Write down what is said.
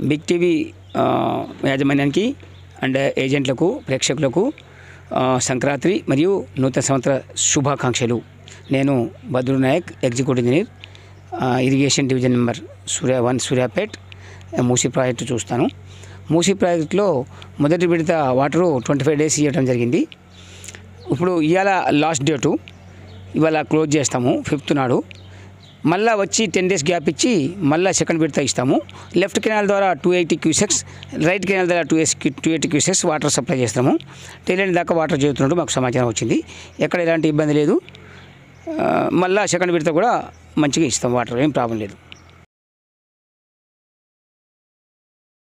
Big TV యాజమాన్యానికి and ఏజెంట్లకు ప్రేక్షకులకు సంక్రాంతి మరియు నూతన సంవత్సర శుభాకాంక్షలు. నేను Badru Nayak executive engineer irrigation division number Surya one Suryapet Musi project చూస్తాను. మూసీ ప్రాజెక్టులో మొదటి విడత వాటరు ట్వంటీ ఫైవ్ డేస్ ఇవ్వడం జరిగింది. ఇప్పుడు ఇవాళ లాస్ట్ డేటు ఇవాళ క్లోజ్ చేస్తాము ఫిఫ్త్ నాడు. మళ్ళీ వచ్చి టెన్ డేస్ గ్యాప్ ఇచ్చి మళ్ళీ సెకండ్ విడత ఇస్తాము లెఫ్ట్ కెనాల్ ద్వారా two eighty cusecs right canal ద్వారా two S two eighty cusecs water supply చేస్తాము. టెన్ దాకా వాటర్ చేరుతున్నట్టు మాకు సమాచారం వచ్చింది. ఎక్కడ ఎలాంటి ఇబ్బంది లేదు. మళ్ళీ సెకండ్ విడత కూడా మంచిగా ఇస్తాం వాటర్ ఏం ప్రాబ్లం లేదు.